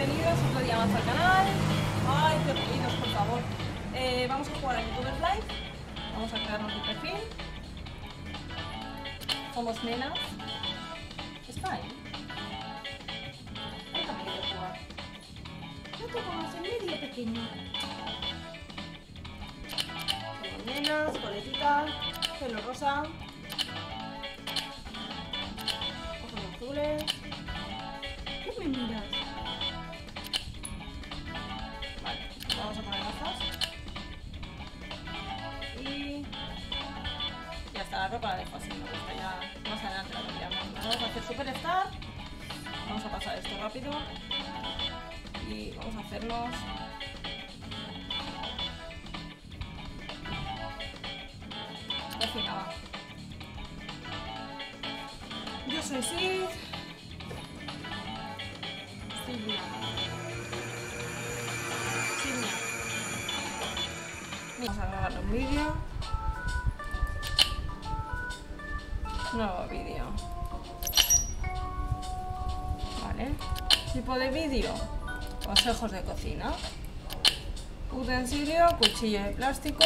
bienvenidos otro día más al canal. Ay, qué ruidos, por favor. Eh, vamos a jugar a YouTubers Live. Vamos a crearnos un perfil. Somos nenas. Está ahí. Ahí también quiero jugar. No te en medio, pequeño. Somos nenas, coletita, pelo rosa. Ojos azules. ¿Qué me miras? Y ya está, la ropa la dejo así, me gusta ya más adelante la cambiamos. Vamos a hacer Superstar. Vamos a pasar esto rápido. Y vamos a hacernos. Yo soy Sid. Vamos a grabar un vídeo. Nuevo vídeo. Vale. Tipo de vídeo. Consejos de cocina. Utensilio, cuchillo de plástico.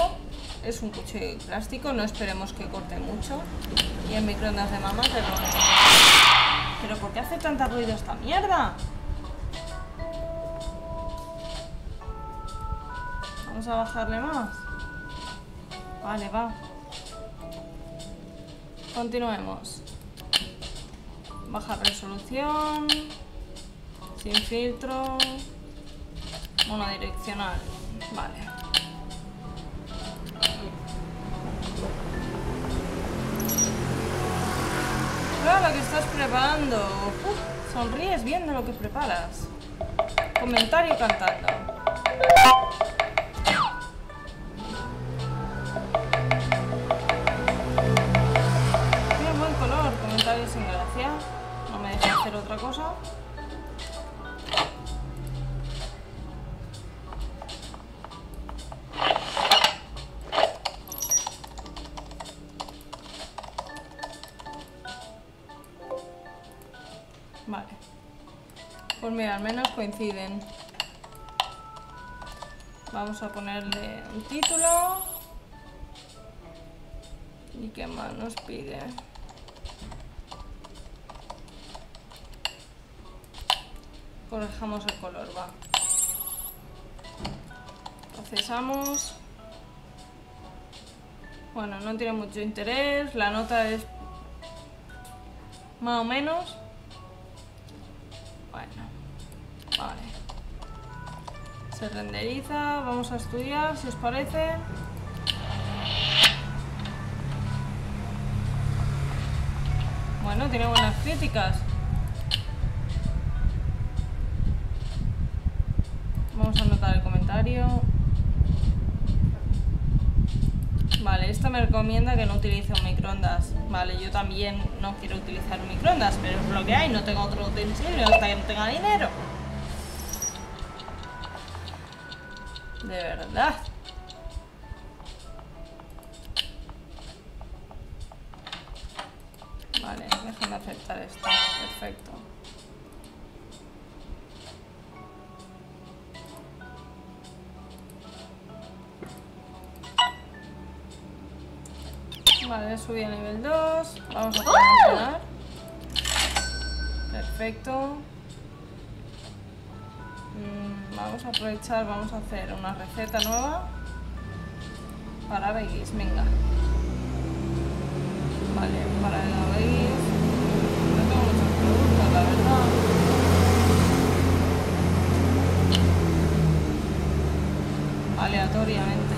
Es un cuchillo de plástico, no esperemos que corte mucho. Y el microondas de mamá te lo... ¿Pero por qué hace tanta ruido esta mierda? Vamos a bajarle más. Vale, va. Continuemos. Baja resolución. Sin filtro. Monodireccional. Vale. Lo que estás preparando. Sonríes viendo lo que preparas. Comentario cantando. Mira, al menos coinciden. Vamos a ponerle un título. ¿Y qué más nos pide? Corrijamos el color, va. Procesamos. Bueno, no tiene mucho interés. La nota es más o menos. Se renderiza, vamos a estudiar si os parece. Bueno, tiene buenas críticas. Vamos a anotar el comentario. Vale, esta me recomienda que no utilice un microondas. Vale, yo también no quiero utilizar un microondas, pero es lo que hay, no tengo otro utensilio hasta que no tenga dinero. De verdad. Vale, déjame aceptar esto. Perfecto. Vale, subí a nivel 2. Vamos a promocionar. Perfecto. Vamos a aprovechar, vamos a hacer una receta nueva para veggies. Venga. Vale, para la. No tengo muchos productos, la verdad. Aleatoriamente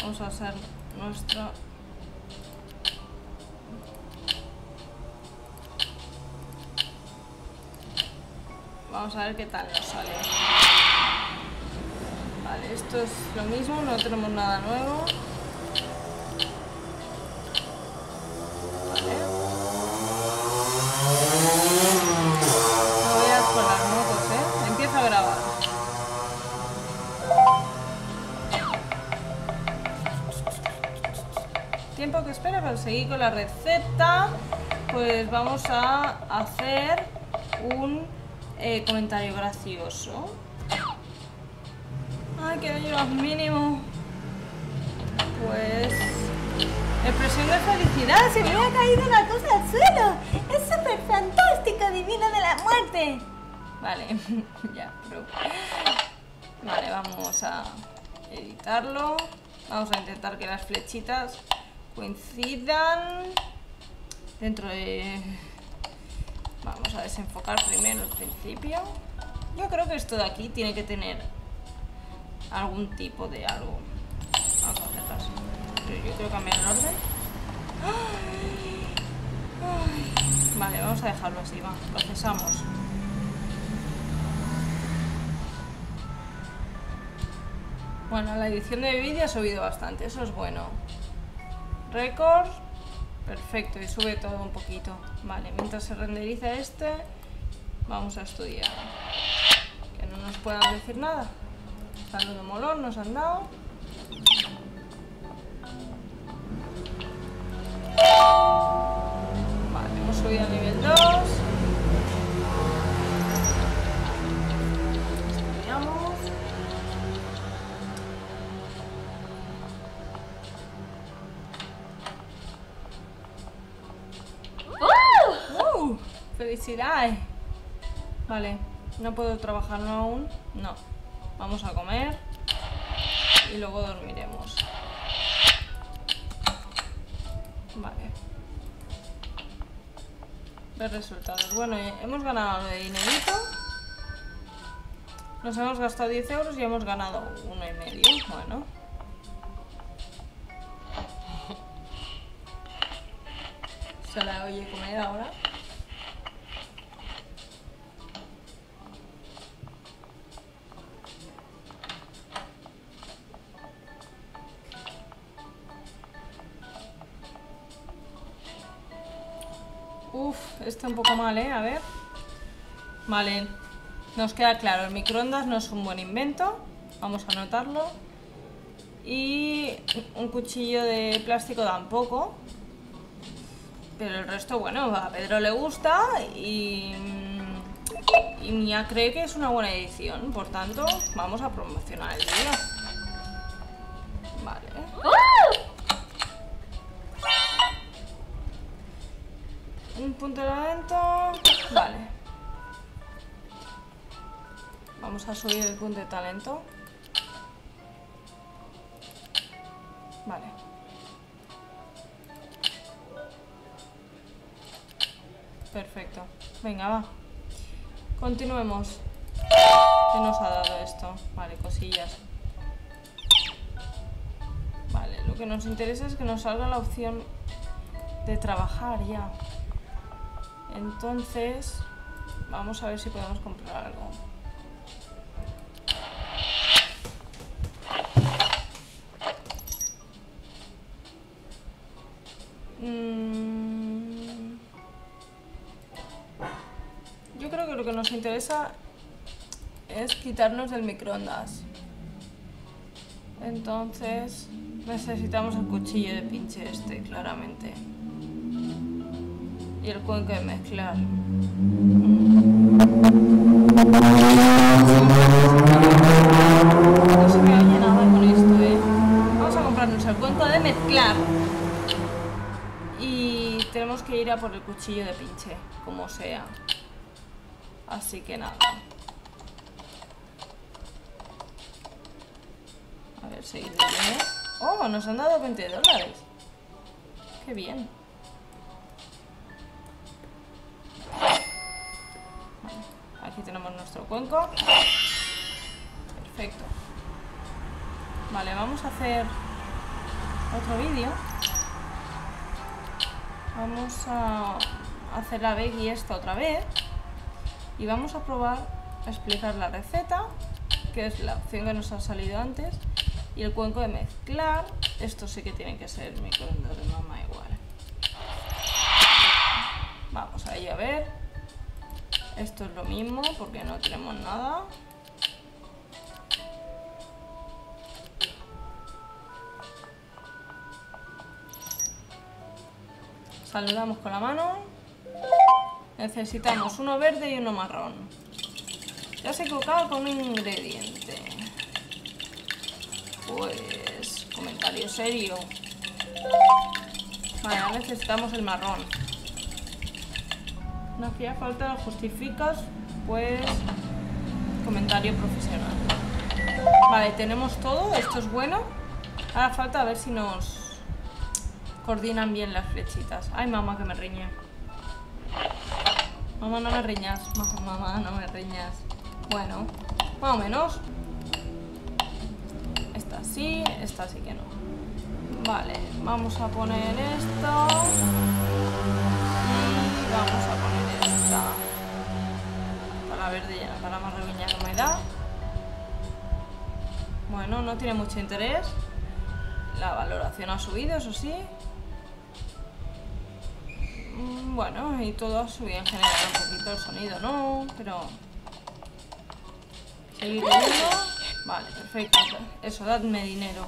Vamos a hacer nuestro Vamos a ver qué tal nos sale. Vale, esto es lo mismo, no tenemos nada nuevo. Seguir con la receta, pues vamos a hacer un eh, comentario gracioso. Ay, que no llevas mínimo. Pues... Expresión de felicidad, se me ha caído la cosa al suelo. Es súper fantástico, divino de la muerte. Vale, ya, pero... Vale, vamos a editarlo. Vamos a intentar que las flechitas coincidan dentro de... Vamos a desenfocar primero el principio. Yo creo que esto de aquí tiene que tener algún tipo de algo. Vamos a. Pero yo quiero cambiar el orden. Vale, vamos a dejarlo así, va. Procesamos. Bueno, la edición de vídeo ha subido bastante, eso es bueno. Record, perfecto, y sube todo un poquito. Vale, mientras se renderiza este, vamos a estudiar. Que no nos puedan decir nada. Saludo molón nos han dado. Vale, hemos subido a nivel 2. ¡Uh! ¡Felicidades! Vale, no puedo trabajar ¿no, aún. No. Vamos a comer y luego dormiremos. Vale. Ver resultados. Bueno, eh, hemos ganado de dinerito. Nos hemos gastado 10 euros y hemos ganado uno y medio. Bueno. Se la oye comer ahora. Uf, este un poco mal, ¿eh? A ver. Vale. Nos queda claro, el microondas no es un buen invento. Vamos a anotarlo. Y un cuchillo de plástico tampoco. Pero el resto, bueno, a Pedro le gusta y... Y Mía cree que es una buena edición. Por tanto, vamos a promocionar el vídeo. Punto de talento. Vale. Vamos a subir el punto de talento. Vale. Perfecto. Venga, va. Continuemos. ¿Qué nos ha dado esto? Vale, cosillas. Vale, lo que nos interesa es que nos salga la opción de trabajar ya. Entonces, vamos a ver si podemos comprar algo. Mm. Yo creo que lo que nos interesa es quitarnos del microondas. Entonces necesitamos el cuchillo de pinche este, claramente. El cuenco de mezclar. No se me oye nada con esto, eh. Vamos a comprarnos el cuenco de mezclar. Y tenemos que ir a por el cuchillo de pinche, como sea. Así que nada. A ver, seguir de Oh, nos han dado 20 dólares. Qué bien. Nuestro cuenco. Perfecto. Vale, vamos a hacer otro vídeo. Vamos a hacer la y esta otra vez. Y vamos a probar a explicar la receta, que es la opción que nos ha salido antes. Y el cuenco de mezclar. Esto sí que tiene que ser microondas de mamá igual. Vamos ahí a ver. Esto es lo mismo porque no tenemos nada. Saludamos con la mano. Necesitamos uno verde y uno marrón. Ya se equivocado con un ingrediente. Pues... Comentario serio. Vale, necesitamos el marrón. No hacía falta, justificas, pues... Comentario profesional. Vale, tenemos todo, esto es bueno. Ahora falta a ver si nos coordinan bien las flechitas. Ay, mamá, que me riñe. Mamá, no me riñas. Mamá, no me riñas. Bueno, más o menos. Esta sí, esta sí que no. Vale, vamos a poner esto. No tiene mucho interés. La valoración ha subido, eso sí. Mm, bueno, y todo ha subido en general un poquito el sonido, ¿no? Pero... Seguir viendo. Vale, perfecto. Eso, dadme dinero.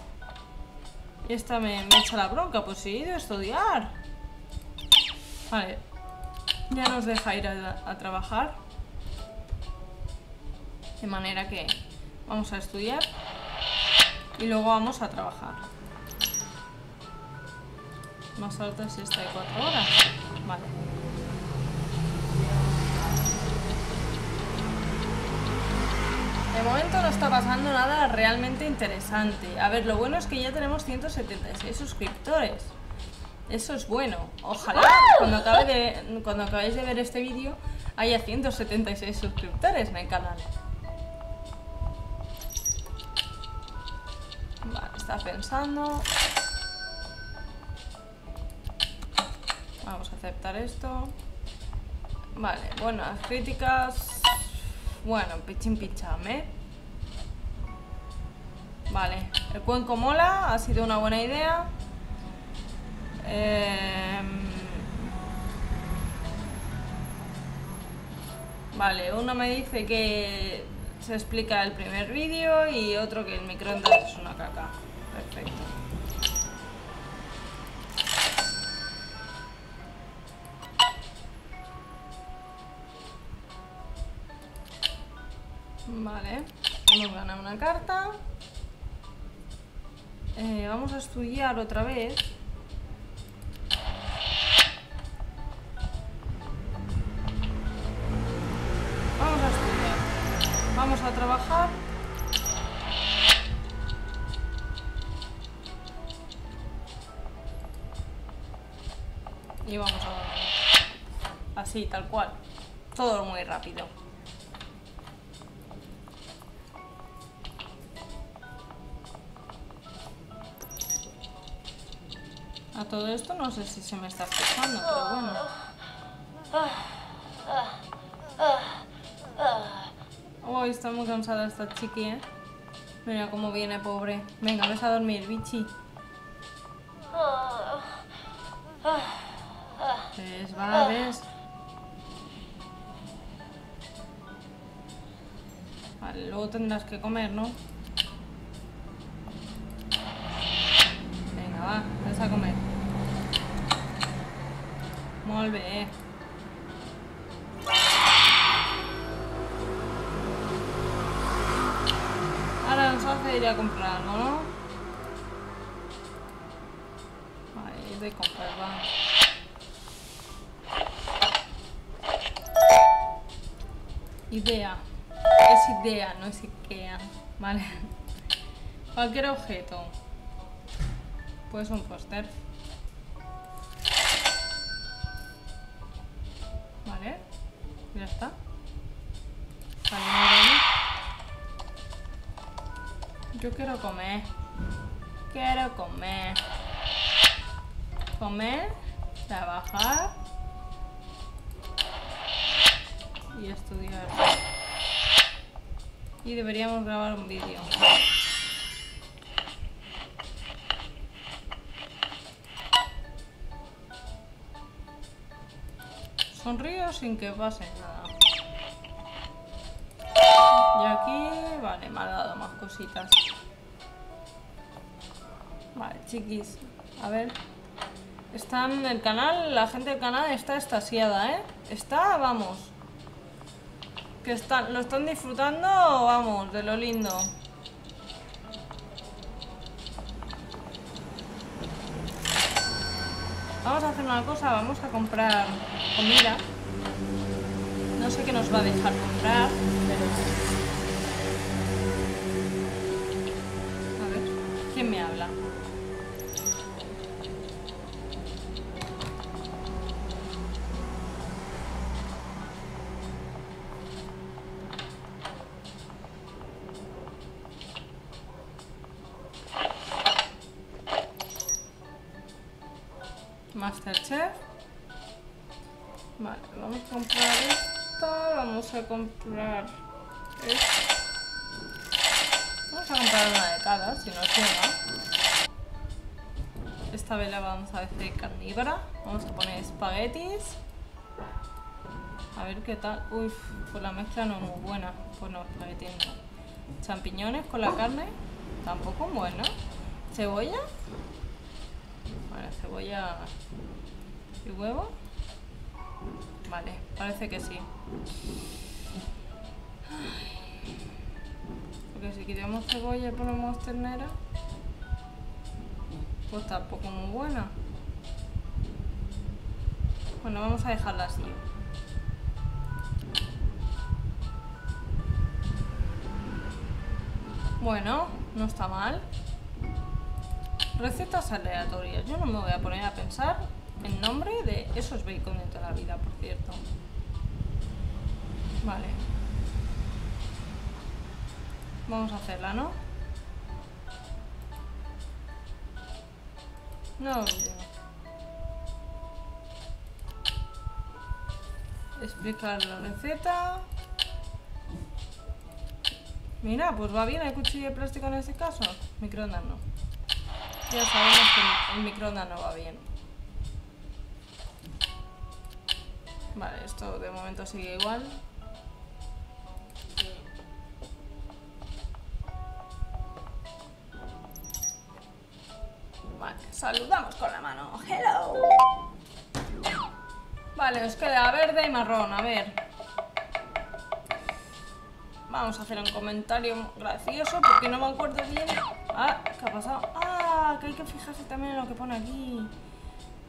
Y esta me, echa la bronca, pues sí, a estudiar. Vale. Ya nos deja ir a trabajar. De manera que vamos a estudiar y luego vamos a trabajar. Más alta es esta de 4 horas. Vale. De momento no está pasando nada realmente interesante. A ver, lo bueno es que ya tenemos 176 suscriptores. Eso es bueno. Ojalá cuando, acabe de, cuando acabéis de ver este vídeo haya 176 suscriptores en el canal. Pensando. Vamos a aceptar esto. Vale, buenas críticas. Bueno, pichín pichame. Vale, el cuenco mola, ha sido una buena idea. Em, vale, uno me dice que se explica el primer vídeo y otro que el microondas es una caca. Perfecto. Vale, hemos ganado una carta. Eh, vamos a estudiar otra vez. A así, tal cual. Todo muy rápido. A todo esto no sé si se me está escuchando, pero bueno. Hoy está muy cansada esta chiqui, ¿eh? Mira cómo viene, pobre. Venga, ves a dormir, bichi. Tendrás que comer, ¿no? Venga, va, vas a comer. Molt bé. Ahora nos hace ir a comprar algo, ¿no? Ir de comprar, va. Idea. Es idea, no es Ikea. Vale. Cualquier objeto. Pues un póster. Vale. Ya está. Yo quiero comer. Quiero comer. Comer. Trabajar. y estudiar. Y deberíamos grabar un vídeo. Sonrío sin que pase nada. Y aquí, vale, me ha dado más cositas. Vale, chiquis, a ver. Está en el canal, la gente del canal está estasiada, ¿eh? Está, vamos. Lo están disfrutando, vamos, de lo lindo. Vamos a hacer una cosa, vamos a comprar comida. No sé qué nos va a dejar comprar, pero... vamos a comprar esta, vamos a comprar esta. Vamos a comprar una de cada, si nos llega. Esta vez la vamos a hacer carnívora. Vamos a poner espaguetis. A ver qué tal. Uy, pues la mezcla no es muy buena. Pues no, espaguetis no. Champiñones con la carne. Tampoco buena. Cebolla. Vale, cebolla y huevo. Vale, parece que sí. Porque si quitamos cebolla y ponemos ternera, pues tampoco muy buena. Bueno, vamos a dejarla así. Bueno, no está mal. Recetas aleatorias. Yo no me voy a poner a pensar el nombre de esos bacon de toda la vida, por cierto. Vale. Vamos a hacerla, ¿no? No Explicar la receta. Mira, pues va bien el cuchillo de plástico en este caso. Microondas no. Ya sabemos que el microondas no va bien. Vale, esto de momento sigue igual. Vale, saludamos con la mano. Hello. Vale, os queda verde y marrón, a ver. Vamos a hacer un comentario gracioso porque no me acuerdo bien. Ah, ¿qué ha pasado? Ah, que hay que fijarse también en lo que pone aquí.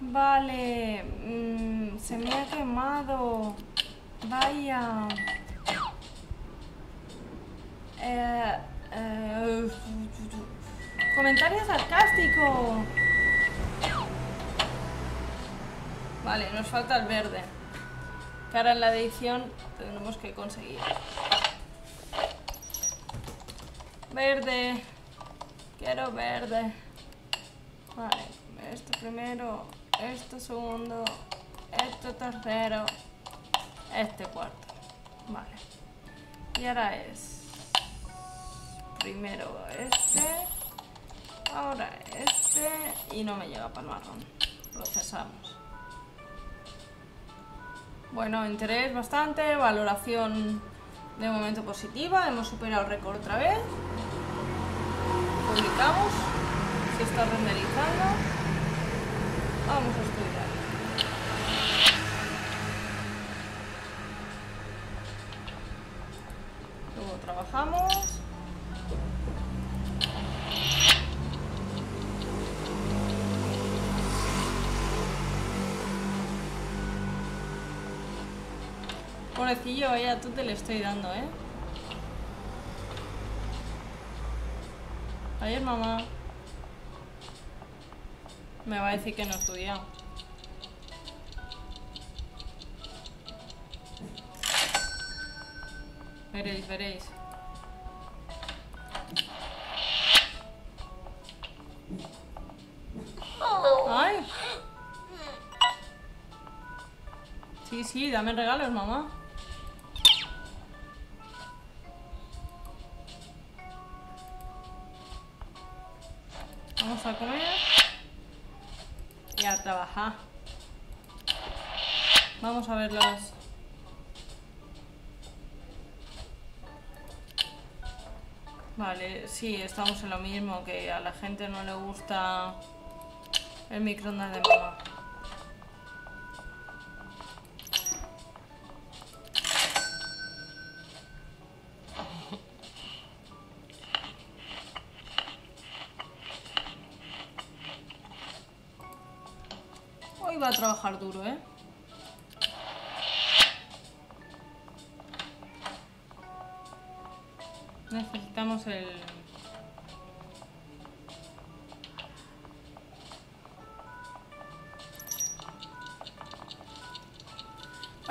Vale, mm, se me ha quemado. Vaya. Eh, eh, comentario sarcástico. Vale, nos falta el verde. Que ahora en la edición tendremos que conseguir. Verde. Quiero verde. Vale, esto primero esto segundo, esto tercero, este cuarto. Vale. Y ahora es primero este, ahora este y no me llega para marrón. Procesamos. Bueno, interés bastante, valoración de momento positiva, hemos superado el récord otra vez. Publicamos, se está renderizando. Vamos a estudiar. Luego trabajamos. Pobrecillo, vaya, tú te le estoy dando, ¿eh? Ayer mamá. Me va a decir que no he estudiado. Veréis, veréis. ¡Ay! Sí, sí, dame regalos, mamá. Vamos a comer Vamos a verlas. Vale, sí, estamos en lo mismo, que a la gente no le gusta el microondas de mamá. Hoy va a trabajar duro, ¿eh? Necesitamos el...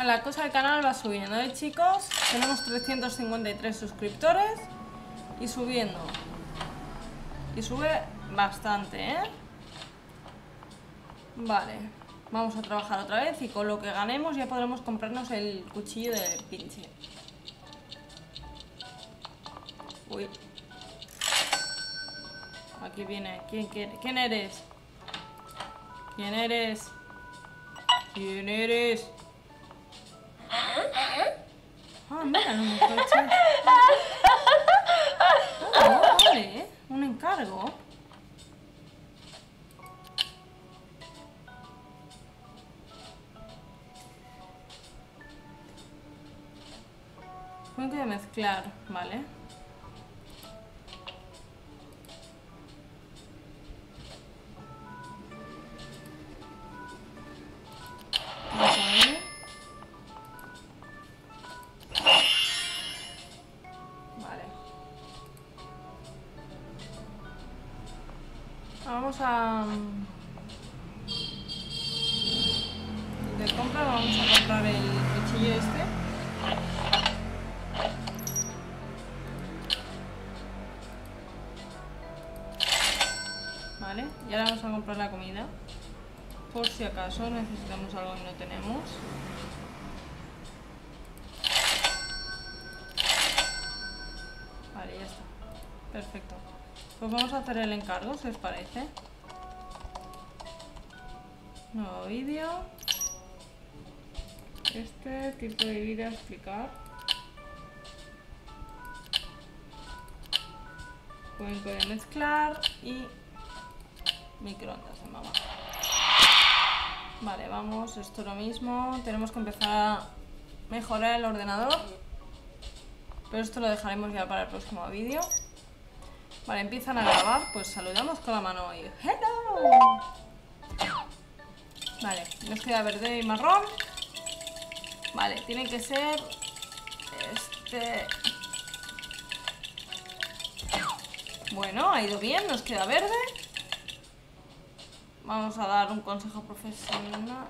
la cosa del canal va subiendo, ¿eh, chicos? Tenemos 353 suscriptores y subiendo. Y sube bastante, ¿eh? Vale, vamos a trabajar otra vez y con lo que ganemos ya podremos comprarnos el cuchillo de pinche. Uy. Aquí viene. ¿Quién, quién, quién eres? ¿Quién eres? ¿Quién eres? Ah, mira, no me coches. Oh, vale, un encargo. Tengo que mezclar, vale. El cuchillo este. Vale, y ahora vamos a comprar la comida. Por si acaso necesitamos algo y no tenemos. Vale, ya está. Perfecto. Pues vamos a hacer el encargo, si os parece. Nuevo vídeo. Este tipo de vídeo a explicar. Cuenco de mezclar y microondas de mamá. Vale, vamos, esto lo mismo. Tenemos que empezar a mejorar el ordenador. Pero esto lo dejaremos ya para el próximo vídeo. Vale, empiezan a grabar, pues saludamos con la mano y ¡Hello! Vale, nos queda verde y marrón. Vale, tiene que ser este... Bueno, ha ido bien, nos queda verde. Vamos a dar un consejo profesional.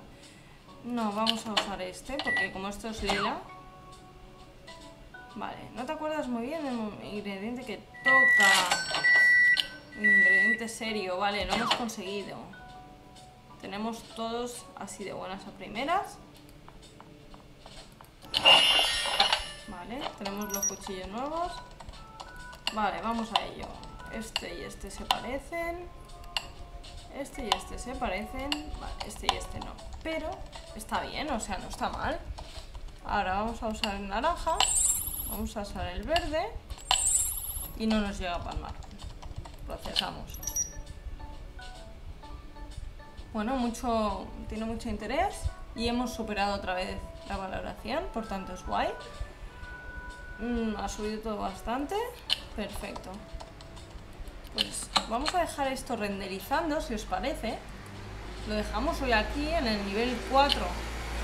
No, vamos a usar este, porque como esto es lila... Vale, no te acuerdas muy bien del ingrediente que toca. Ingrediente serio, vale, lo hemos conseguido. Tenemos todos así de buenas a primeras. Vale, tenemos los cuchillos nuevos. Vale, vamos a ello. Este y este se parecen. Este y este se parecen. Vale, este y este no. Pero está bien, o sea, no está mal. Ahora vamos a usar el naranja. Vamos a usar el verde y no nos llega a palmar. Procesamos. Bueno, mucho, tiene mucho interés y hemos superado otra vez la valoración, por tanto es guay. Mm, ha subido todo bastante. Perfecto. Pues vamos a dejar esto renderizando, si os parece. Lo dejamos hoy aquí en el nivel 4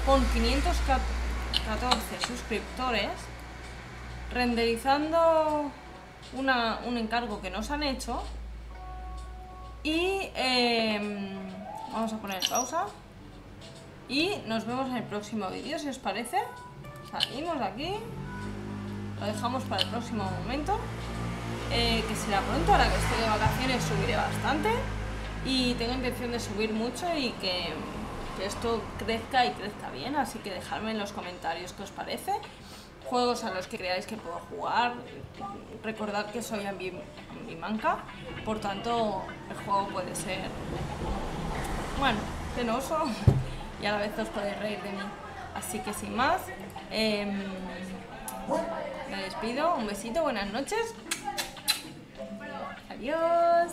con 514 suscriptores renderizando un encargo que nos han hecho y em, vamos a poner pausa y nos vemos en el próximo vídeo si os parece. Salimos de aquí. Lo dejamos para el próximo momento. Eh, que será pronto, ahora que estoy de vacaciones subiré bastante. Y tengo intención de subir mucho y que, que esto crezca y crezca bien así que dejadme en los comentarios qué os parece. Juegos a los que creáis que puedo jugar. Recordad que soy manca por tanto el juego puede ser, bueno, penoso y a la vez os podéis reír de mí. Así que sin más, em, me despido, un besito, buenas noches. Adiós.